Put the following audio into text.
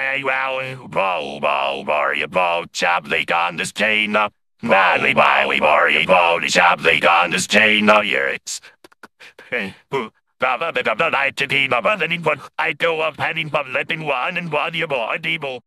I wow bow, bo bori bo chap they gun this chain up. Madly by we bori bo the chap they gun this chain up. Here it's. Baba baba night to be baba then in one I do a penny but letting one and one your boy debo.